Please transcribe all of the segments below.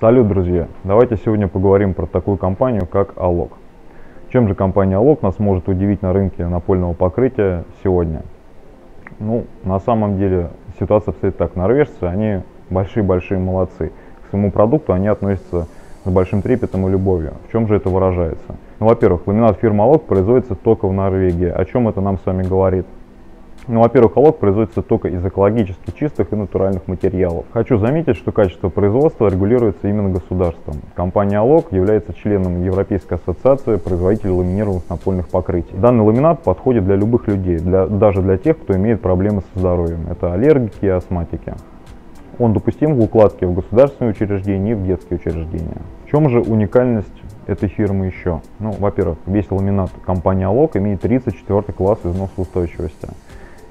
Салют, друзья! Давайте сегодня поговорим про такую компанию, как Alog. Чем же компания Alog нас может удивить на рынке напольного покрытия сегодня? Ну, на самом деле ситуация обстоит так. Норвежцы, они большие-большие молодцы. К своему продукту они относятся с большим трепетом и любовью. В чем же это выражается? Ну, во-первых, ламинат фирмы Alog производится только в Норвегии. О чем это нам с вами говорит? Ну, во-первых, холод производится только из экологически чистых и натуральных материалов. Хочу заметить, что качество производства регулируется именно государством. Компания Алок является членом Европейской ассоциации производителей ламинированных напольных покрытий. Данный ламинат подходит для любых людей, для, даже для тех, кто имеет проблемы со здоровьем. Это аллергики и астматики. Он допустим в укладке в государственные учреждения и в детские учреждения. В чем же уникальность этой фирмы еще? Ну, во-первых, весь ламинат компании Алок имеет 34 класс износоустойчивости.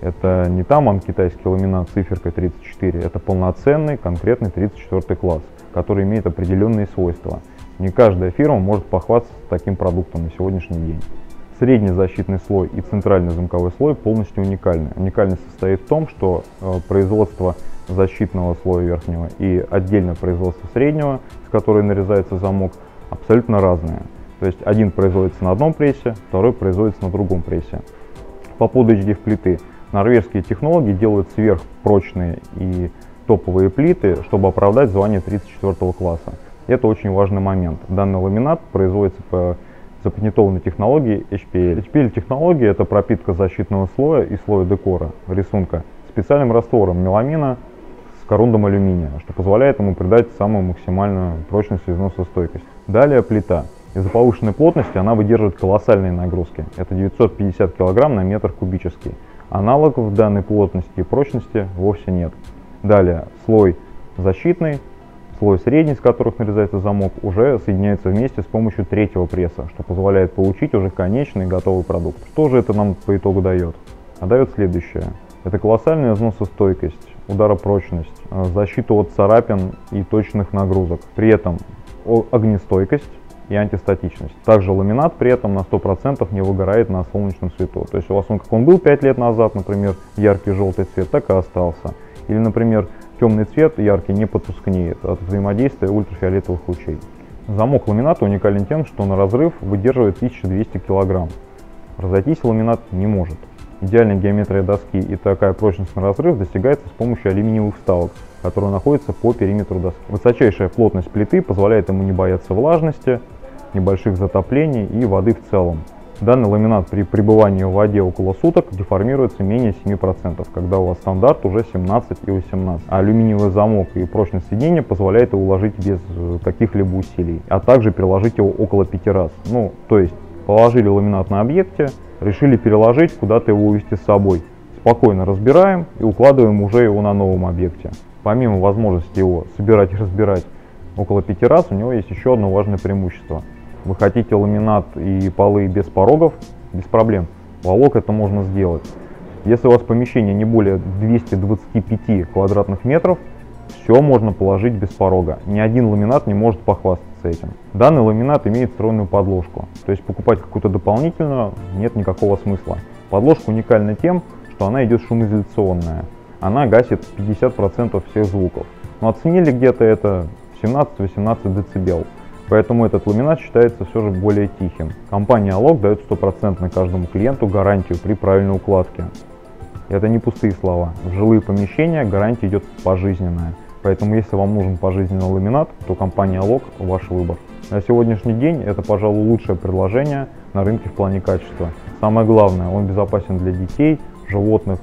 Это не там китайский ламинат циферкой 34, это полноценный конкретный 34 класс, который имеет определенные свойства. Не каждая фирма может похвастаться таким продуктом на сегодняшний день. Средний защитный слой и центральный замковой слой полностью уникальны. Уникальность состоит в том, что э, производство защитного слоя верхнего и отдельно производство среднего, с которой нарезается замок, абсолютно разные. То есть один производится на одном прессе, второй производится на другом прессе. По поводу HDF плиты – Норвежские технологи делают сверхпрочные и топовые плиты, чтобы оправдать звание 34 класса. Это очень важный момент. Данный ламинат производится по запатентованной технологии HPL. HPL технология это пропитка защитного слоя и слоя декора рисунка специальным раствором меламина с корундом алюминия, что позволяет ему придать самую максимальную прочность и износостойкость. Далее плита. Из-за повышенной плотности она выдерживает колоссальные нагрузки. Это 950 кг на метр кубический. Аналогов данной плотности и прочности вовсе нет. Далее, слой защитный, слой средний, с которых нарезается замок, уже соединяется вместе с помощью третьего пресса, что позволяет получить уже конечный готовый продукт. Что же это нам по итогу дает? А дает следующее. Это колоссальная износостойкость, ударопрочность, э, защиту от царапин и точных нагрузок. При этом огнестойкость, и антистатичность. Также ламинат при этом на 100% не выгорает на солнечном свету. То есть у вас он как он был 5 лет назад, например, яркий желтый цвет, так и остался. Или, например, темный цвет яркий не потускнеет от взаимодействия ультрафиолетовых лучей. Замок ламината уникален тем, что на разрыв выдерживает 1200 кг. Разойтись ламинат не может. Идеальная геометрия доски и такая прочность на разрыв достигается с помощью алюминиевых вставок, которые находятся по периметру доски. Высочайшая плотность плиты позволяет ему не бояться влажности, небольших затоплений и воды в целом. Данный ламинат при пребывании в воде около суток деформируется менее 7%, когда у вас стандарт уже 17 и 18. А алюминиевый замок и прочность соединения позволяет его уложить без э, каких-либо усилий, а также переложить его около 5 раз. Ну, то есть положили ламинат на объекте, решили переложить, куда-то его увезти с собой. Спокойно разбираем и укладываем уже его на новом объекте. Помимо возможности его собирать и разбирать около 5 раз, у него есть еще одно важное преимущество – вы хотите ламинат и полы без порогов, без проблем. Волок это можно сделать. Если у вас помещение не более 225 квадратных метров, все можно положить без порога. Ни один ламинат не может похвастаться этим. Данный ламинат имеет встроенную подложку, то есть покупать какую-то дополнительную нет никакого смысла. Подложка уникальна тем, что она идет шумоизоляционная. Она гасит 50% всех звуков. Но оценили где-то это 17-18 дБ. Поэтому этот ламинат считается все же более тихим. Компания Alog дает стопроцентно каждому клиенту гарантию при правильной укладке. Это не пустые слова. В жилые помещения гарантия идет пожизненная. Поэтому если вам нужен пожизненный ламинат, то компания Alog ваш выбор. На сегодняшний день это, пожалуй, лучшее предложение на рынке в плане качества. Самое главное, он безопасен для детей, животных,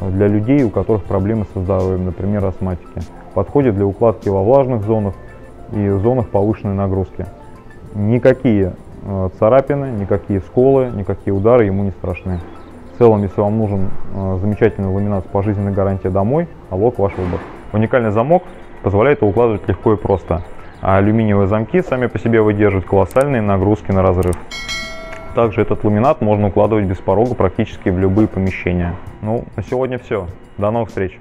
для людей, у которых проблемы со здоровьем, например, астматики. Подходит для укладки во влажных зонах, и зонах повышенной нагрузки. Никакие э, царапины, никакие сколы, никакие удары ему не страшны. В целом, если вам нужен э, замечательный ламинат с пожизненной гарантией домой, алок ваш выбор. Уникальный замок позволяет его укладывать легко и просто, а алюминиевые замки сами по себе выдерживают колоссальные нагрузки на разрыв. Также этот ламинат можно укладывать без порога практически в любые помещения. Ну, на сегодня все. До новых встреч!